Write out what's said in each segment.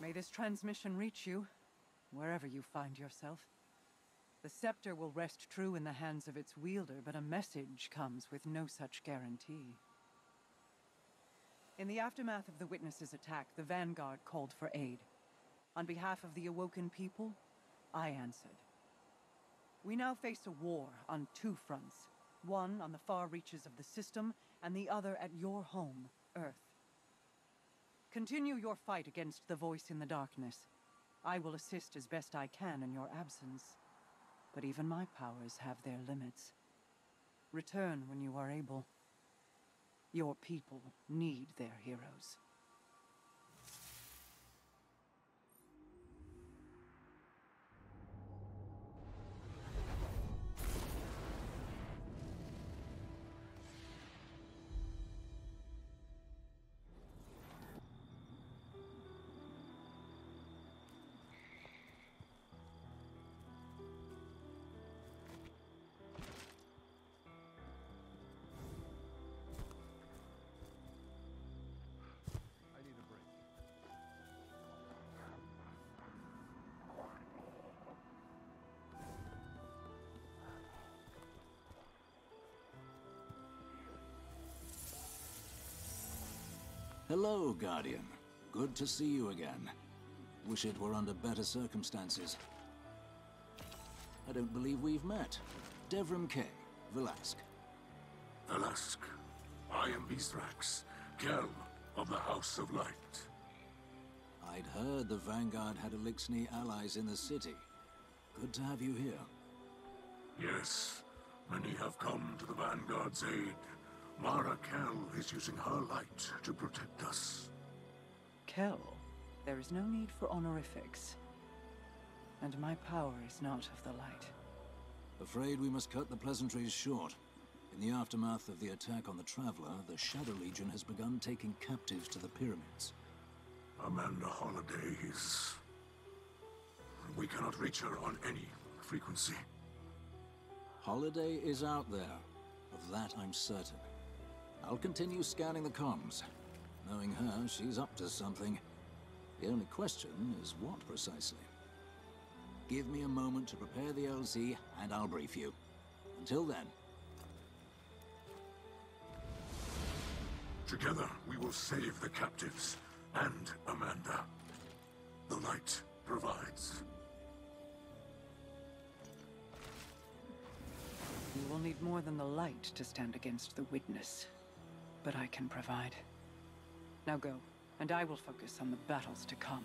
May this transmission reach you, wherever you find yourself. The scepter will rest true in the hands of its wielder, but a message comes with no such guarantee. In the aftermath of the Witness's attack, the Vanguard called for aid. On behalf of the Awoken people, I answered. We now face a war on two fronts. One on the far reaches of the system, and the other at your home, Earth. Continue your fight against the voice in the darkness. I will assist as best I can in your absence. But even my powers have their limits. Return when you are able. Your people need their heroes. Hello, Guardian. Good to see you again. Wish it were under better circumstances. I don't believe we've met. Devrim K. Velask. Velask. I am Mithrax, Kell of the House of Light. I'd heard the Vanguard had Eliksni allies in the city. Good to have you here. Yes, many have come to the Vanguard's aid. Mara Kell is using her light to protect us. Kell, there is no need for honorifics. And my power is not of the light. Afraid we must cut the pleasantries short. In the aftermath of the attack on the Traveler, the Shadow Legion has begun taking captives to the pyramids. Amanda Holliday is... We cannot reach her on any frequency. Holliday is out there. Of that I'm certain. I'll continue scanning the comms. Knowing her, she's up to something. The only question is what precisely. Give me a moment to prepare the LZ, and I'll brief you. Until then, Together, we will save the captives and Amanda. The light provides. You will need more than the light to stand against the witness. But I can provide. Now go, and I will focus on the battles to come.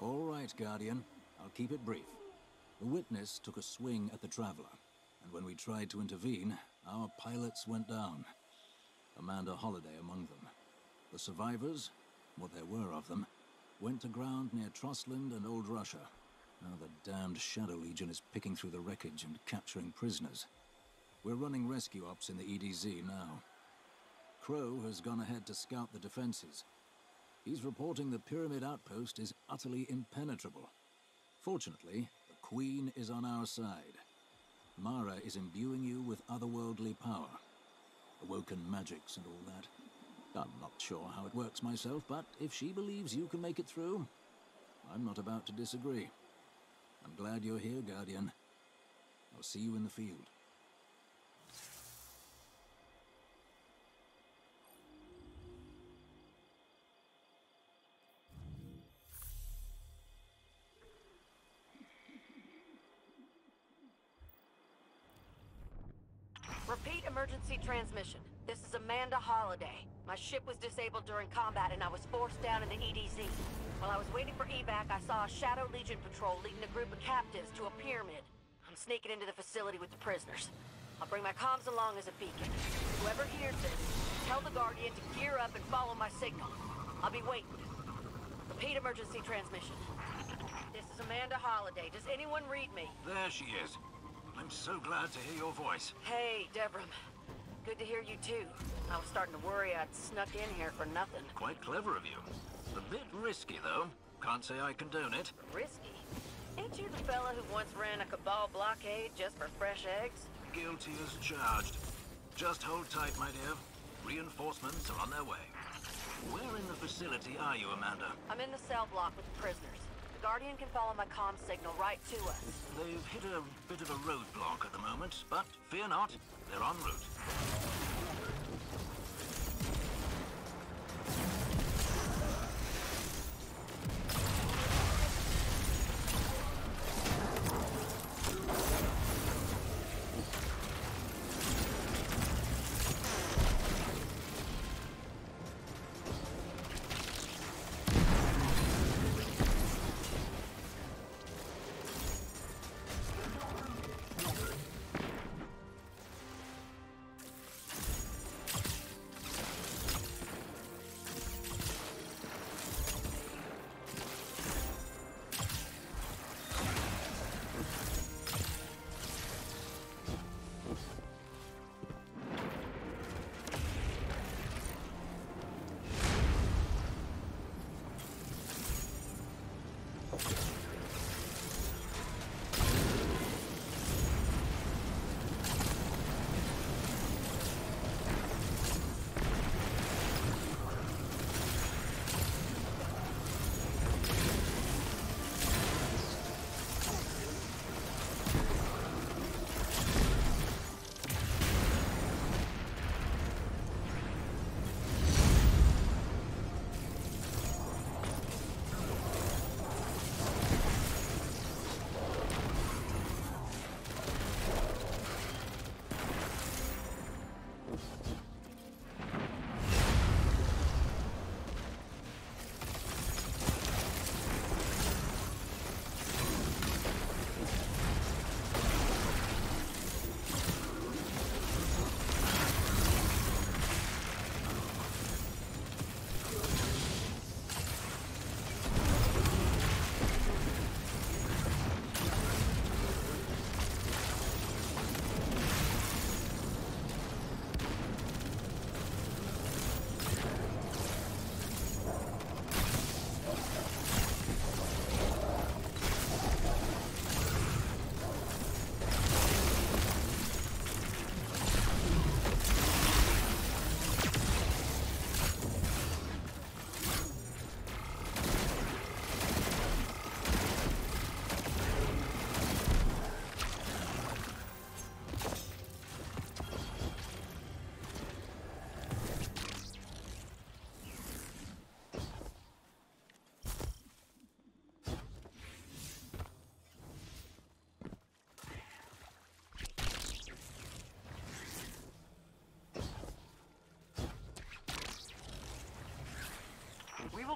All right, Guardian. I'll keep it brief. The witness took a swing at the Traveler, and when we tried to intervene, our pilots went down. Amanda Holliday among them. The survivors, what there were of them, went to ground near Trostland and Old Russia. Now the damned Shadow Legion is picking through the wreckage and capturing prisoners. We're running rescue ops in the EDZ now. Crow has gone ahead to scout the defenses, He's reporting the Pyramid Outpost is utterly impenetrable. Fortunately, the Queen is on our side. Mara is imbuing you with otherworldly power. Awoken magics and all that. I'm not sure how it works myself, but if she believes you can make it through, I'm not about to disagree. I'm glad you're here, Guardian. I'll see you in the field. Repeat emergency transmission. This is Amanda Holliday. My ship was disabled during combat and I was forced down in the EDZ. While I was waiting for evac, I saw a Shadow Legion patrol leading a group of captives to a pyramid. I'm sneaking into the facility with the prisoners. I'll bring my comms along as a beacon. Whoever hears this, tell the Guardian to gear up and follow my signal. I'll be waiting. Repeat emergency transmission. This is Amanda Holliday. Does anyone read me? There she is. I'm so glad to hear your voice. Hey, Devrim. Good to hear you too. I was starting to worry I'd snuck in here for nothing. Quite clever of you. A bit risky, though. Can't say I condone it. Risky? Ain't you the fella who once ran a Cabal blockade just for fresh eggs? Guilty as charged. Just hold tight, my dear. Reinforcements are on their way. Where in the facility are you, Amanda? I'm in the cell block with the prisoners. Guardian can follow my comm signal right to us. They've hit a bit of a roadblock at the moment, but fear not, they're en route.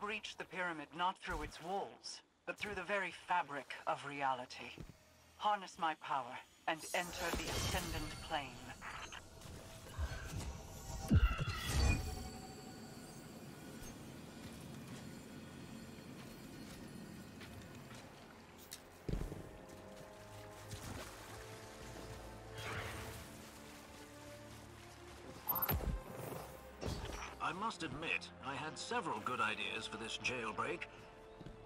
Breach the pyramid not through its walls, but through the very fabric of reality. Harness my power and enter the Ascendant Plane. I must admit, I had several good ideas for this jailbreak,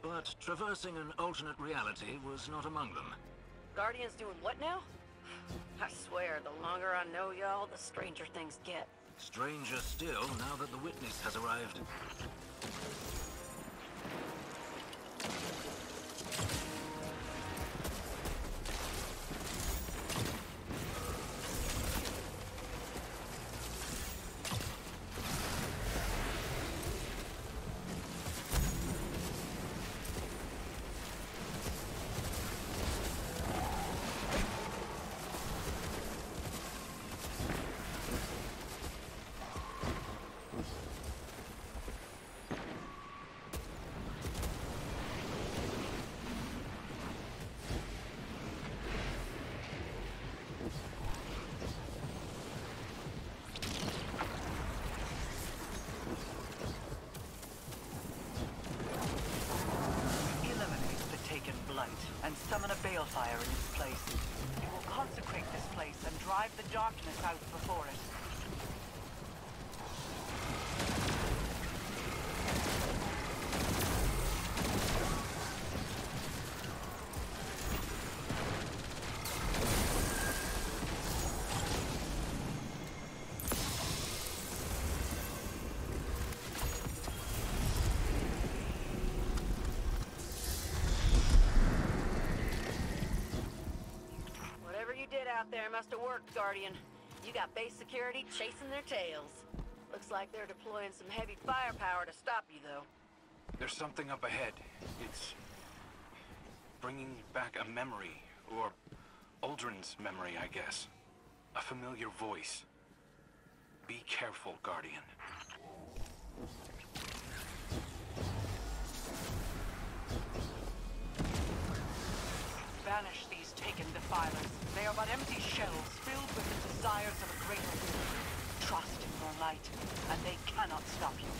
but traversing an alternate reality was not among them. Guardian's doing what now? I swear, the longer I know y'all, the stranger things get. Stranger still, now that the witness has arrived. Balefire in its place. It will consecrate this place and drive the darkness out before it. Out there must have worked, Guardian. You got base security chasing their tails. Looks like they're deploying some heavy firepower to stop you, though. There's something up ahead. It's... bringing back a memory, or Uldren's memory, I guess. A familiar voice. Be careful, Guardian. Banish these taken defilers. They are but empty shells filled with the desires of a greater will. Trust in your light, and they cannot stop you.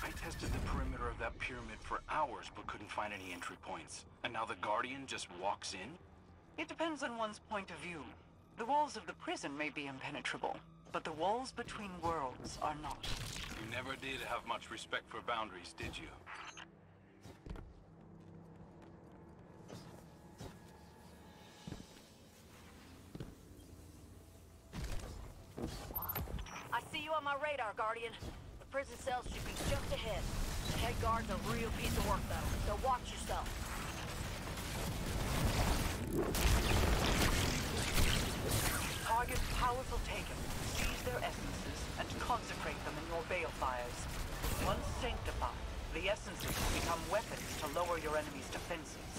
I tested the perimeter of that pyramid for hours but couldn't find any entry points. And now the Guardian just walks in? It depends on one's point of view. The walls of the prison may be impenetrable, but the walls between worlds are not. You never did have much respect for boundaries, did you? I see you on my radar, Guardian. Prison cells should be just ahead. The head guard's a real piece of work, though, so watch yourself. Target powerful taken. Seize their essences and consecrate them in your balefires. Once sanctified, the essences will become weapons to lower your enemy's defenses.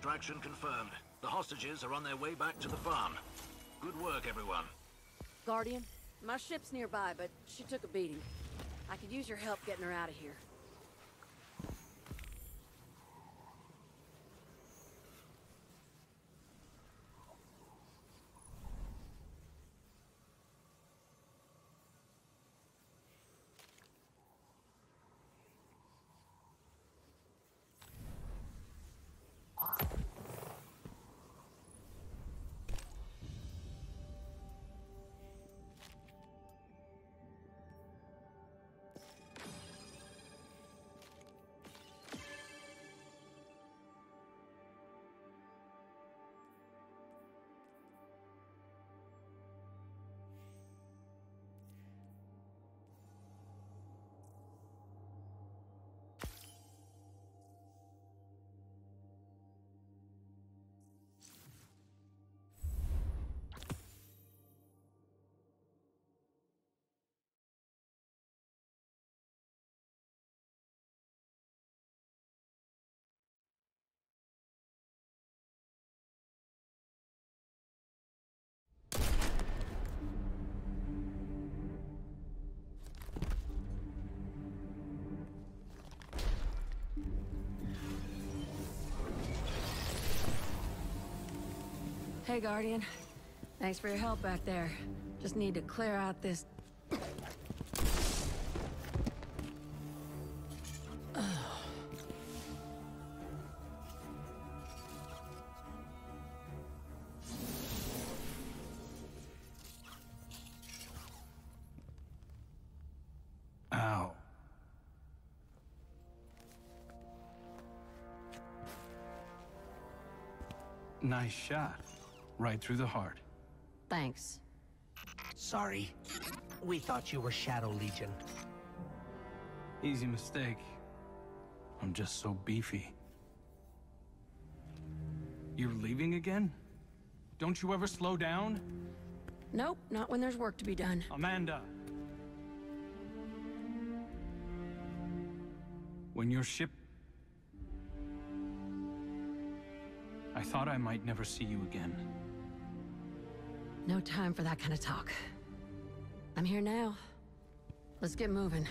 Extraction confirmed. The hostages are on their way back to the farm. Good work, everyone. Guardian, my ship's nearby, but she took a beating. I could use your help getting her out of here. Hey, Guardian. Thanks for your help back there. Just need to clear out this... Ow. Nice shot. Right through the heart. Thanks. Sorry. We thought you were Shadow Legion. Easy mistake. I'm just so beefy. You're leaving again? Don't you ever slow down? Nope, not when there's work to be done. Amanda! When your ship... I thought I might never see you again. No time for that kind of talk. I'm here now. Let's get moving.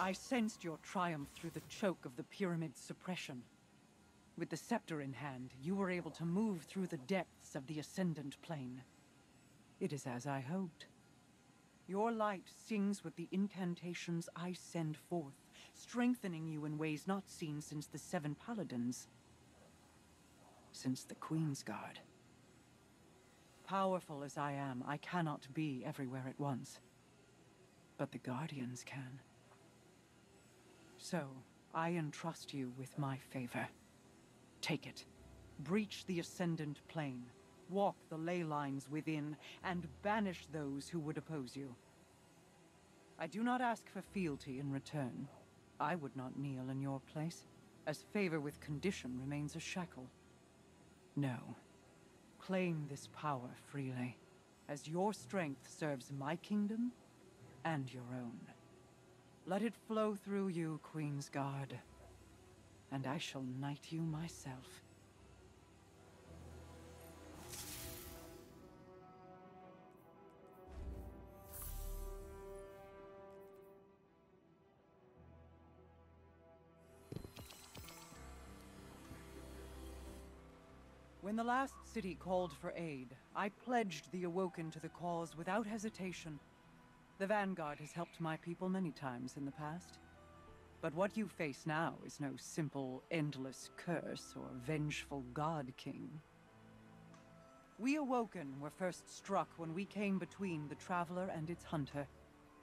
I sensed your triumph through the choke of the Pyramid's suppression. With the scepter in hand, you were able to move through the depths of the Ascendant Plane. It is as I hoped. Your light sings with the incantations I send forth, strengthening you in ways not seen since the Seven Paladins. Since the Queen's Guard. Powerful as I am, I cannot be everywhere at once. But the Guardians can. So, I entrust you with my favor. Take it. Breach the Ascendant Plane. Walk the ley lines within, and banish those who would oppose you. I do not ask for fealty in return. I would not kneel in your place, as favor with condition remains a shackle. No. Claim this power freely, as your strength serves my kingdom and your own. Let it flow through you, Queen's Guard, and I shall knight you myself. When the last city called for aid, I pledged the Awoken to the cause without hesitation. The Vanguard has helped my people many times in the past. But what you face now is no simple, endless curse or vengeful God King. We Awoken were first struck when we came between the Traveler and its Hunter,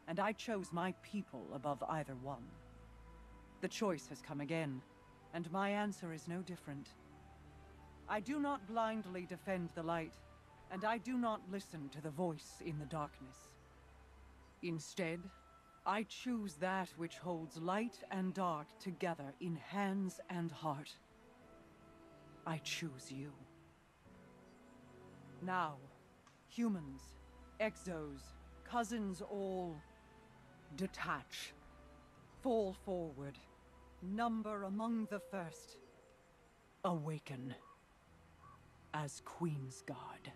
and I chose my people above either one. The choice has come again, and my answer is no different. I do not blindly defend the light, and I do not listen to the voice in the darkness. Instead, I choose that which holds light and dark together in hands and heart. I choose you. Now, humans, exos, cousins all detach. Fall forward. Number among the first. Awaken. As Queen's Guard.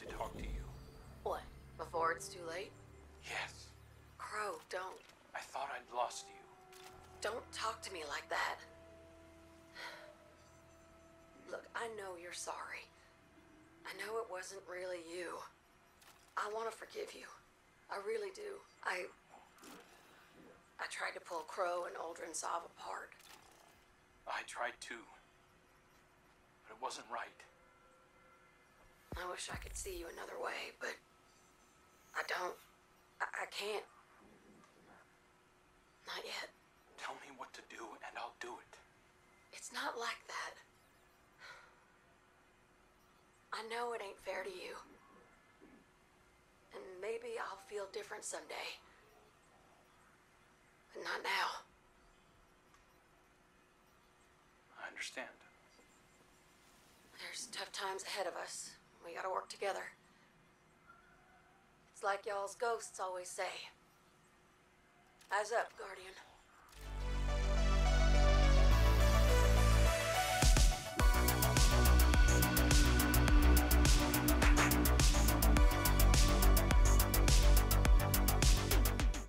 To talk to you. What? Before it's too late? Yes. Crow, don't. I thought I'd lost you. Don't talk to me like that. Look, I know you're sorry. I know it wasn't really you. I want to forgive you. I really do. I. I tried to pull Crow and Uldren Sov apart. I tried too. But it wasn't right. I wish I could see you another way, but I don't. I, I can't. Not yet. Tell me what to do and I'll do it. It's not like that. I know it ain't fair to you. And maybe I'll feel different someday. But not now. I understand. There's tough times ahead of us. We gotta work together. It's like y'all's ghosts always say. Eyes up, Guardian.